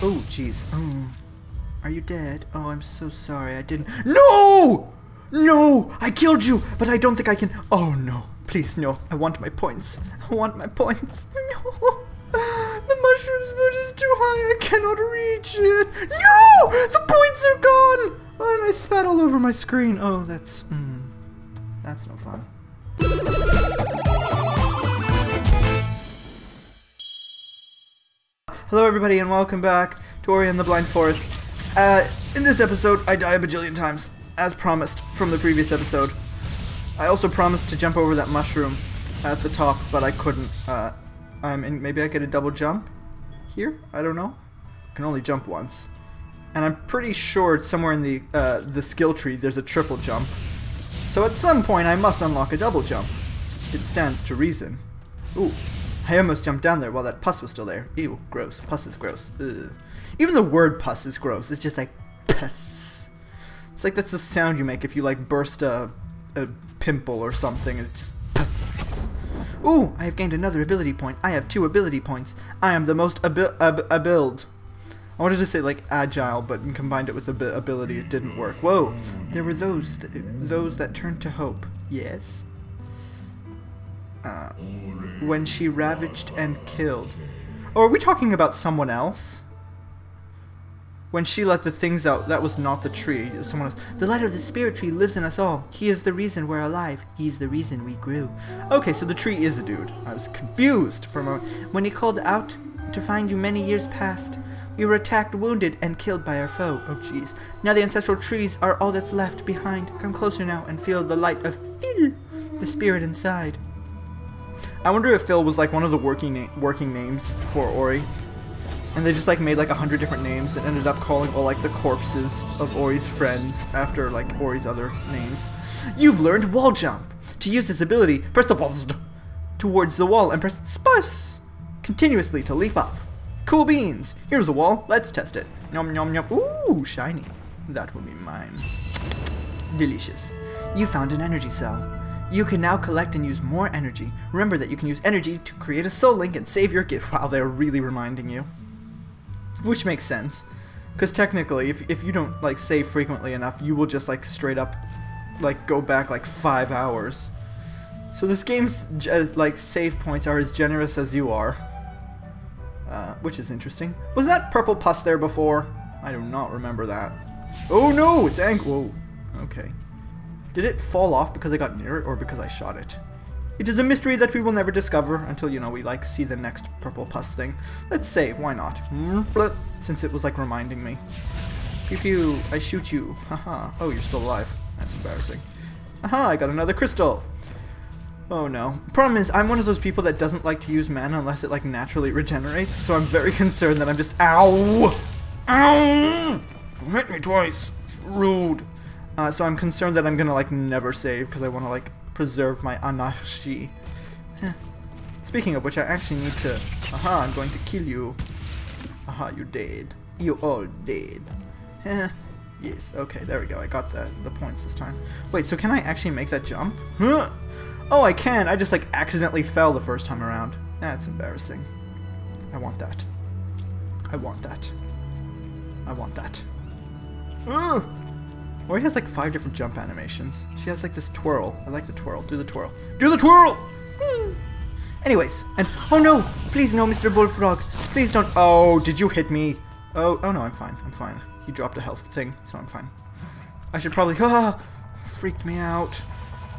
Oh, jeez. Oh. Are you dead? Oh, I'm so sorry. I didn't. No! No! I killed you, but I don't think I can. Oh, no. Please, no. I want my points. I want my points. No! The mushroom spoon is too high. I cannot reach it. No! The points are gone! Oh, and I spat all over my screen. Oh, that's. Mm, that's no fun. Hello, everybody, and welcome back to Ori and the Blind Forest. Uh, in this episode, I die a bajillion times, as promised from the previous episode. I also promised to jump over that mushroom at the top, but I couldn't. Uh, I'm in, maybe I get a double jump here. I don't know. I can only jump once, and I'm pretty sure somewhere in the uh, the skill tree there's a triple jump. So at some point, I must unlock a double jump. It stands to reason. Ooh, I almost jumped down there while that pus was still there. Ew, gross. Pus is gross. Ugh. Even the word pus is gross. It's just like pus. It's like that's the sound you make if you like burst a, a pimple or something. It's just pus. Ooh, I have gained another ability point. I have two ability points. I am the most abi ab. I wanted to say like agile, but combined it with ab ability, it didn't work. Whoa, there were those th those that turned to hope. Yes. When she ravaged and killed. Or are we talking about someone else? When she let the things out, that was not the tree. Someone else. The light of the spirit tree lives in us all. He is the reason we're alive. He is the reason we grew. Okay, so the tree is a dude. I was confused for a moment. When he called out to find you many years past, we were attacked, wounded, and killed by our foe. Oh, jeez. Now the ancestral trees are all that's left behind. Come closer now and feel the light of Phil, the spirit inside. I wonder if Phil was like one of the working na working names for Ori. And they just like made like a hundred different names and ended up calling all like the corpses of Ori's friends after like Ori's other names. You've learned wall jump. To use this ability, press the balls towards the wall and press spus continuously to leap up. Cool beans. Here's a wall. Let's test it. Nom nom nom. Ooh, shiny. That will be mine. Delicious. You found an energy cell. You can now collect and use more energy. Remember that you can use energy to create a soul link and save your gift. Wow, they're really reminding you. Which makes sense. Because technically, if, if you don't like save frequently enough, you will just like straight up like go back like five hours. So this game's like save points are as generous as you are. Uh, which is interesting. Was that purple pus there before? I do not remember that. Oh no, it's ang- whoa. Okay. Did it fall off because I got near it or because I shot it? It is a mystery that we will never discover until, you know, we like see the next purple pus thing. Let's save, why not? Since it was like reminding me. Pew pew, I shoot you. Haha. oh, you're still alive. That's embarrassing. Aha, I got another crystal. Oh no. Problem is, I'm one of those people that doesn't like to use mana unless it like naturally regenerates, so I'm very concerned that I'm just- OW! OW! You hit me twice. It's rude. Uh, so I'm concerned that I'm gonna like never save because I want to like preserve my anashi. Speaking of which, I actually need to. Aha! I'm going to kill you. Aha! You dead. You all dead. yes. Okay. There we go. I got the the points this time. Wait. So can I actually make that jump? Oh, I can. I just like accidentally fell the first time around. That's embarrassing. I want that. I want that. I want that. Ugh! Ori has like five different jump animations. She has like this twirl. I like the twirl. Do the twirl. Do the twirl! Anyways, and oh no! Please no, Mr. Bullfrog. Please don't. Oh, did you hit me? Oh, oh no, I'm fine. I'm fine. He dropped a health thing, so I'm fine. I should probably. Ah, freaked me out.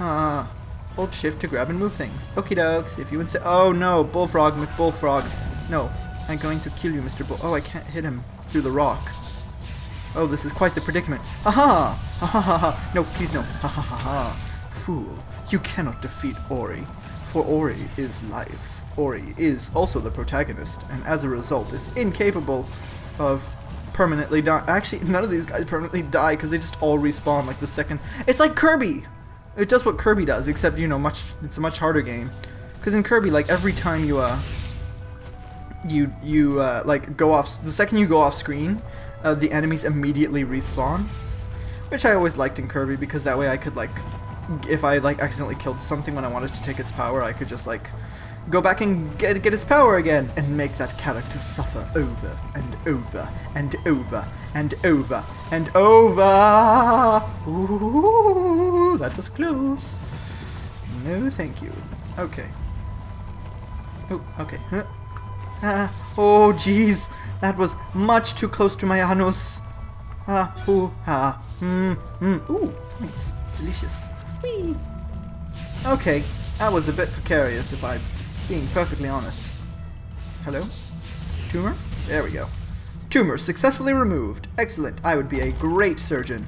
Ah, hold shift to grab and move things. Okie dokes. If you insist. Oh no, Bullfrog, McBullfrog. No, I'm going to kill you, Mr. Bull. Oh, I can't hit him through the rock. Oh, this is quite the predicament. Aha! Ha ha ha ha! No, please no. Ha ha ha ha! Fool, you cannot defeat Ori, for Ori is life. Ori is also the protagonist, and as a result is incapable of permanently die. Actually, none of these guys permanently die because they just all respawn like the second. It's like Kirby! It does what Kirby does, except, you know, much. it's a much harder game. Because in Kirby, like, every time you, uh, you, you, uh, like, go off, the second you go off screen, uh, the enemies immediately respawn. Which I always liked in Kirby because that way I could like, if I like accidentally killed something when I wanted to take its power, I could just like go back and get, get its power again and make that character suffer over and over and over and over and over. Ooh, that was close. No, thank you. Okay. Oh, okay. Huh. Ah, oh, jeez. That was much too close to my anus. Ah, ooh, ah, mmm, mmm. Ooh, it's delicious. Whee! Okay, that was a bit precarious if I'm being perfectly honest. Hello? Tumor? There we go. Tumor successfully removed. Excellent. I would be a great surgeon.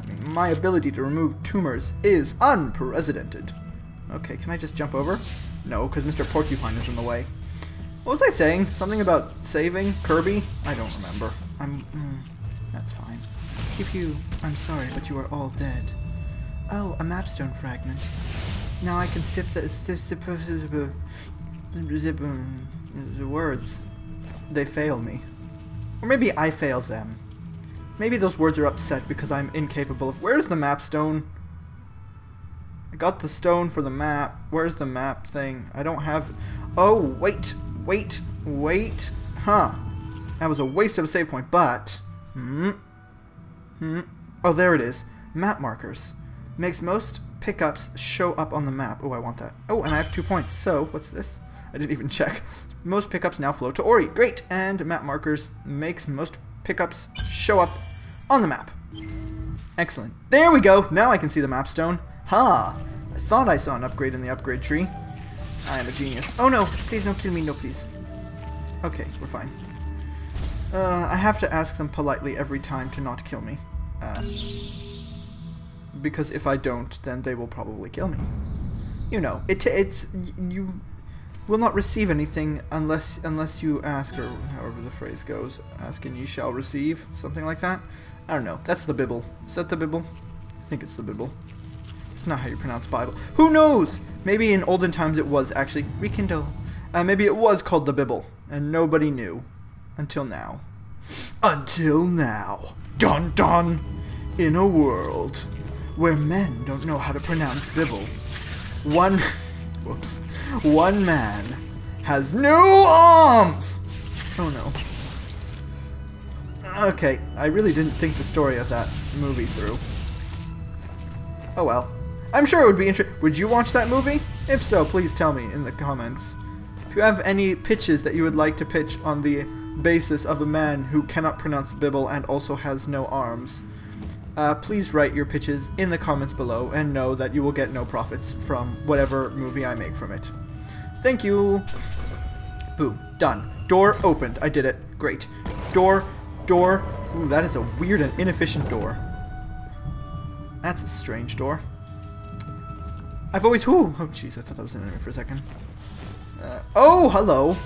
I mean, my ability to remove tumors is unprecedented. Okay, can I just jump over? No, because Mr. Porcupine is in the way. What was I saying? Something about saving Kirby? I don't remember. I'm... Mm, that's fine. If you... I'm sorry, but you are all dead. Oh, a mapstone fragment. Now I can stip the... Stip, stip, the words. They fail me. Or maybe I fail them. Maybe those words are upset because I'm incapable of... Where's the mapstone? I got the stone for the map. Where's the map thing? I don't have... Oh, wait, wait, wait. Huh. That was a waste of a save point, but... Hmm. Hmm. Oh, there it is. Map markers. Makes most pickups show up on the map. Oh, I want that. Oh, and I have two points. So, what's this? I didn't even check. Most pickups now flow to Ori. Great! And map markers makes most pickups show up on the map. Excellent. There we go! Now I can see the map stone. Ha! I thought I saw an upgrade in the upgrade tree. I am a genius. Oh no! Please don't kill me, no please. Okay, we're fine. Uh, I have to ask them politely every time to not kill me. Uh, because if I don't, then they will probably kill me. You know, it it's you will not receive anything unless unless you ask, or however the phrase goes. Ask and ye shall receive, something like that. I don't know. That's the Bible. Is that the Bible? I think it's the Bible. It's not how you pronounce Bible. Who knows? Maybe in olden times it was actually rekindle. Uh, maybe it was called the Bible, and nobody knew until now. Until now. Dun dun. In a world where men don't know how to pronounce Bible, one, whoops, one man has no arms. Oh no. Okay, I really didn't think the story of that movie through. Oh well. I'm sure it would be interesting. Would you watch that movie? If so, please tell me in the comments. If you have any pitches that you would like to pitch on the basis of a man who cannot pronounce the Bible and also has no arms, uh, please write your pitches in the comments below and know that you will get no profits from whatever movie I make from it. Thank you! Boom. Done. Door opened. I did it. Great. Door, door. Ooh, that is a weird and inefficient door. That's a strange door. I've always... Ooh, oh jeez, I thought that was an enemy for a second. Uh, oh, hello!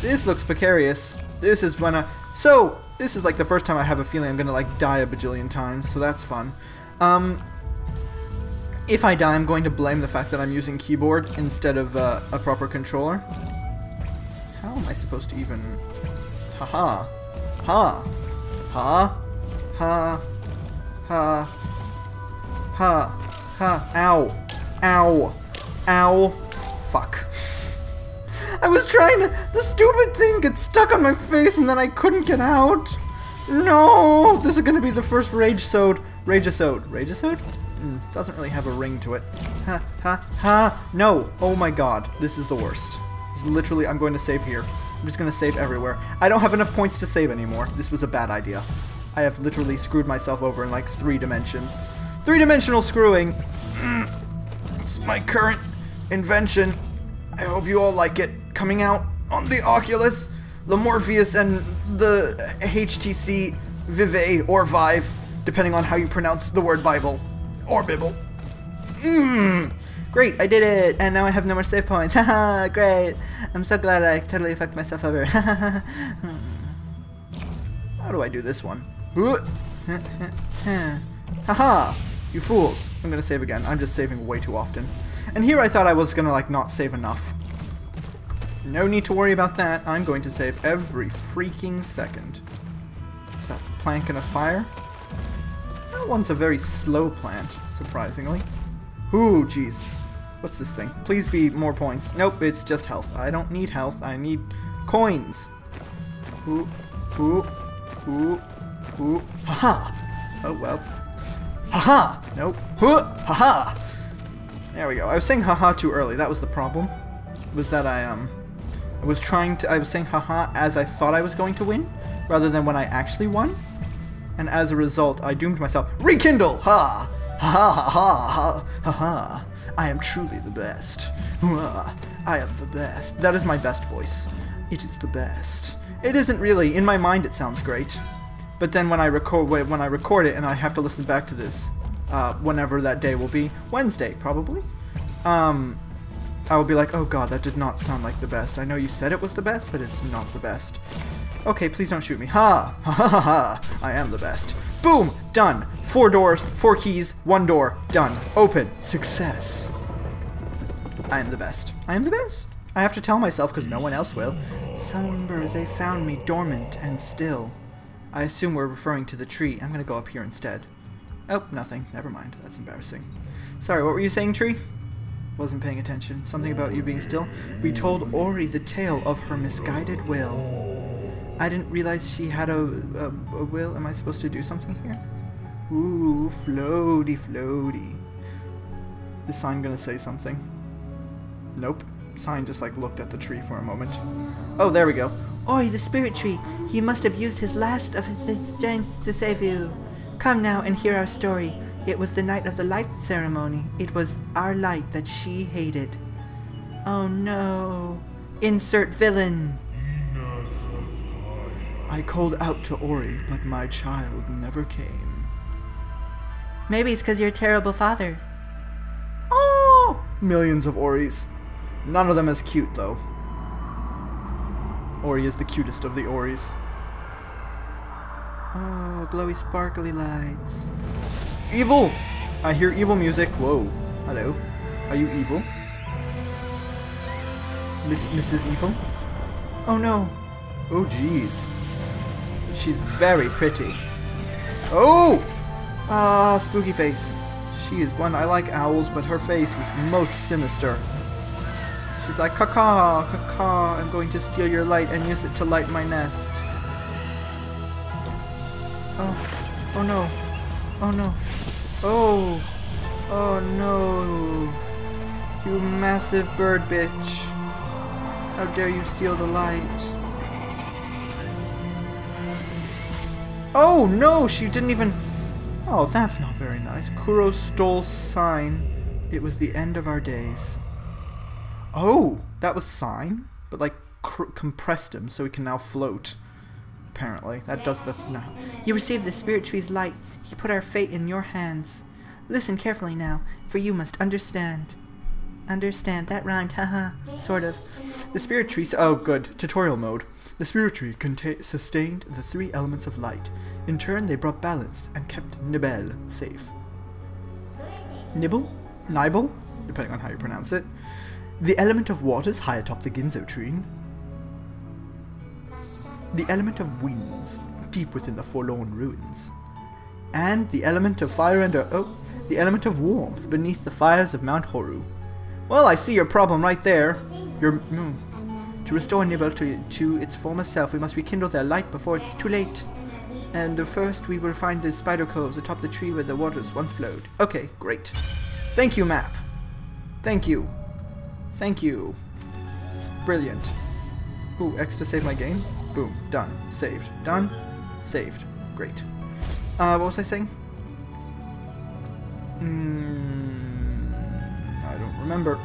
This looks precarious. This is when I... So, this is like the first time I have a feeling I'm gonna like die a bajillion times, so that's fun. Um, if I die, I'm going to blame the fact that I'm using keyboard instead of uh, a proper controller. How am I supposed to even... Haha. Ha. Ha. Ha. Ha. Ha. Ha. Ow. Ow. Ow. Fuck. I was trying to... The stupid thing gets stuck on my face and then I couldn't get out. No! This is going to be the first Rage-sode. Rage-a-sode. Rage-a-sode? Mm, doesn't really have a ring to it. Ha, ha, ha. No. Oh my god. This is the worst. This literally... I'm going to save here. I'm just going to save everywhere. I don't have enough points to save anymore. This was a bad idea. I have literally screwed myself over in like three dimensions. Three-dimensional screwing. Mm. It's my current invention. I hope you all like it. Coming out on the Oculus, the Morpheus, and the HTC Vive or Vive, depending on how you pronounce the word Bible. Or Bibble. Mmm. Great, I did it, and now I have no more save points. Haha, great. I'm so glad I totally fucked myself over. how do I do this one? Haha, you fools. I'm gonna save again. I'm just saving way too often. And here I thought I was gonna like not save enough. No need to worry about that. I'm going to save every freaking second. Is that plank in a fire? That one's a very slow plant, surprisingly. Ooh, jeez. What's this thing? Please be more points. Nope, it's just health. I don't need health. I need coins. Ooh, ooh, ooh, ooh. Haha. Oh well. Haha. Nope. Haha. There we go. I was saying haha too early. That was the problem. Was that I um I was trying to I was saying haha as I thought I was going to win rather than when I actually won. And as a result, I doomed myself. Rekindle! Ha! Ha ha ha ha ha ha! I am truly the best. I am the best. That is my best voice. It is the best. It isn't really. In my mind, it sounds great. But then when I record when I record it and I have to listen back to this, uh, whenever that day will be, Wednesday probably, um, I will be like, oh god, that did not sound like the best. I know you said it was the best, but it's not the best. Okay, please don't shoot me. Ha! Ha ha ha ha! I am the best. Boom! Done. Four doors, four keys, one door. Done. Open. Success. I am the best. I am the best. I have to tell myself because no one else will. Some birds, they found me dormant and still. I assume we're referring to the tree. I'm gonna go up here instead. Oh, nothing. Never mind. That's embarrassing. Sorry, what were you saying, tree? Wasn't paying attention. Something about you being still? We told Ori the tale of her misguided will. I didn't realize she had a, a, a will. Am I supposed to do something here? Ooh, floaty, floaty. Is Sein gonna say something? Nope. Sein just like looked at the tree for a moment. Oh, there we go. Oi, the spirit tree! He must have used his last of his strength to save you. Come now and hear our story. It was the night of the light ceremony. It was our light that she hated. Oh no. Insert villain. I called out to Ori, but my child never came. Maybe it's because you're a terrible father. Oh! Millions of Oris. None of them as cute, though. Ori is the cutest of the Oris. Oh, glowy sparkly lights. Evil! I hear evil music. Whoa. Hello. Are you evil? Miss Mrs. Evil? Oh no. Oh jeez. She's very pretty. Oh! Ah, spooky face. She is one. I like owls, but her face is most sinister. She's like, caw caw, I'm going to steal your light and use it to light my nest. Oh, oh no. Oh no. Oh, oh no. You massive bird bitch. How dare you steal the light? Oh, no, she didn't even... Oh, that's not very nice. Kuro stole Sein. It was the end of our days. Oh, that was Sein? But, like, compressed him so he can now float. Apparently. That does... That's not... You received the spirit tree's light. He put our fate in your hands. Listen carefully now, for you must understand. Understand. That rhymed, haha. sort of. The spirit tree... Oh, good. Tutorial mode. The spirit tree sustained the three elements of light. In turn, they brought balance and kept Nibel safe. Nibble? Nibel? Depending on how you pronounce it. The element of water is high atop the Ginso tree. The element of winds, deep within the forlorn ruins. And the element of fire and oh, the element of warmth beneath the fires of Mount Horu. Well, I see your problem right there. Your mm, to restore Nibel to, to its former self, we must rekindle their light before it's too late. And first, we will find the spider coves atop the tree where the waters once flowed. Okay, great. Thank you, map. Thank you. Thank you. Brilliant. Ooh, X to save my game. Boom. Done. Saved. Done. Saved. Great. Uh, what was I saying? Mm, I don't remember.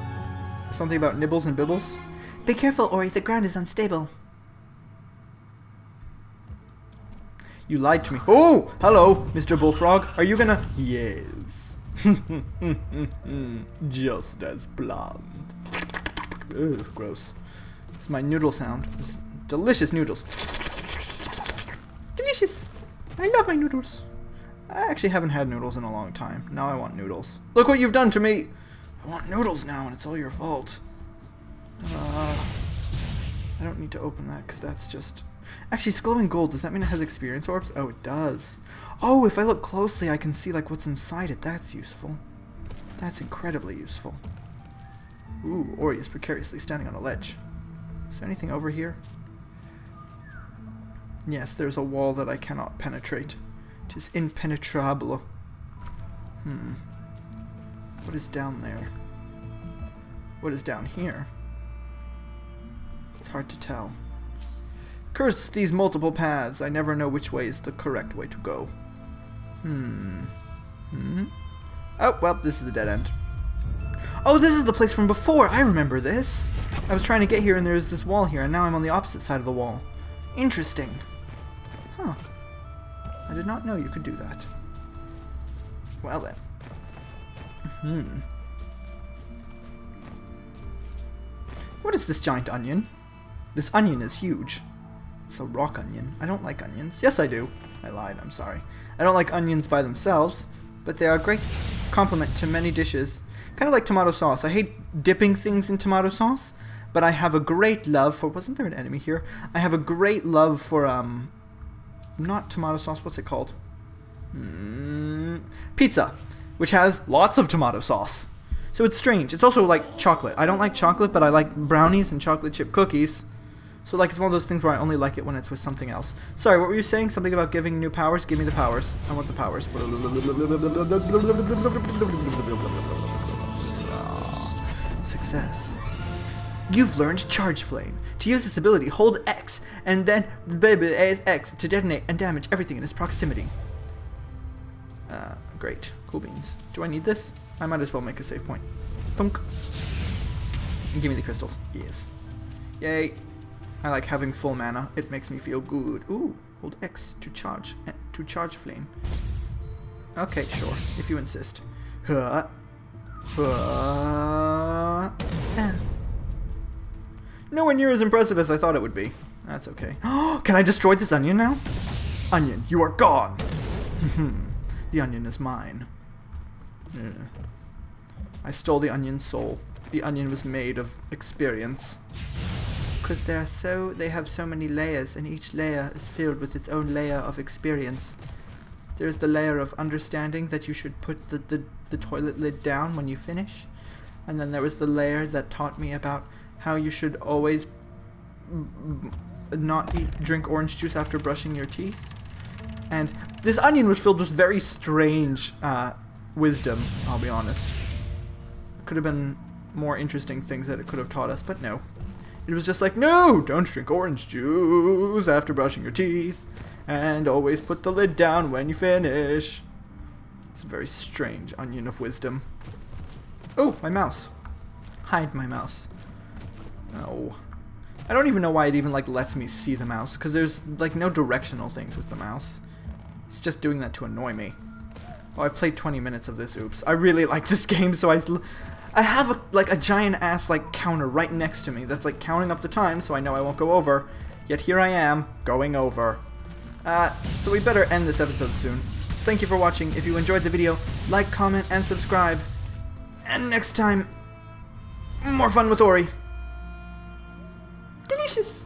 Something about nibbles and bibbles? Be careful, Ori, the ground is unstable. You lied to me. Oh! Hello, Mr. Bullfrog. Are you gonna... Yes. Just as planned. Ugh, gross. It's my noodle sound. It's delicious noodles. Delicious! I love my noodles. I actually haven't had noodles in a long time. Now I want noodles. Look what you've done to me! I want noodles now, and it's all your fault. Uh, I don't need to open that because that's just... Actually, it's glowing gold. Does that mean it has experience orbs? Oh, it does. Oh, if I look closely, I can see like what's inside it. That's useful. That's incredibly useful. Ooh, Ori is precariously standing on a ledge. Is there anything over here? Yes, there's a wall that I cannot penetrate. It is impenetrable. Hmm. What is down there? What is down here? It's hard to tell. Curse these multiple paths. I never know which way is the correct way to go. Hmm. Hmm. Oh, well, this is a dead end. Oh, this is the place from before. I remember this. I was trying to get here and there's this wall here, and now I'm on the opposite side of the wall. Interesting. Huh. I did not know you could do that. Well then. Hmm. What is this giant onion? This onion is huge. It's a rock onion. I don't like onions. Yes, I do. I lied, I'm sorry. I don't like onions by themselves, but they are a great complement to many dishes. Kind of like tomato sauce. I hate dipping things in tomato sauce, but I have a great love for... Wasn't there an enemy here? I have a great love for, um... Not tomato sauce, what's it called? Mm, pizza, which has lots of tomato sauce. So it's strange. It's also like chocolate. I don't like chocolate, but I like brownies and chocolate chip cookies. So like it's one of those things where I only like it when it's with something else. Sorry, what were you saying? Something about giving new powers? Give me the powers. I want the powers. Success. You've learned Charge Flame. To use this ability, hold X and then baby X to detonate and damage everything in its proximity. Uh, great. Cool beans. Do I need this? I might as well make a save point. Thunk. And give me the crystals. Yes. Yay. I like having full mana. It makes me feel good. Ooh, hold X to charge eh, to charge flame. Okay, sure, if you insist. Huh. Huh. Nowhere near as impressive as I thought it would be. That's okay. Can I destroy this onion now? Onion, you are gone! Hmm. the onion is mine. Yeah. I stole the onion's soul. The onion was made of experience. Because they are so they have so many layers and each layer is filled with its own layer of experience. There's the layer of understanding that you should put the, the, the toilet lid down when you finish. And then there was the layer that taught me about how you should always not eat drink orange juice after brushing your teeth. And this onion was filled with very strange uh, wisdom, I'll be honest. Could have been more interesting things that it could have taught us, but no. It was just like, no, don't drink orange juice after brushing your teeth, and always put the lid down when you finish. It's a very strange onion of wisdom. Oh, my mouse. Hide my mouse. Oh. I don't even know why it even like lets me see the mouse, because there's like no directional things with the mouse. It's just doing that to annoy me. Oh, I've played 20 minutes of this, oops. I really like this game, so I... I have a, like a giant ass like counter right next to me that's like counting up the time so I know I won't go over. Yet here I am, going over. Uh, so we better end this episode soon. Thank you for watching. If you enjoyed the video, like, comment, and subscribe. And next time, more fun with Ori. Delicious!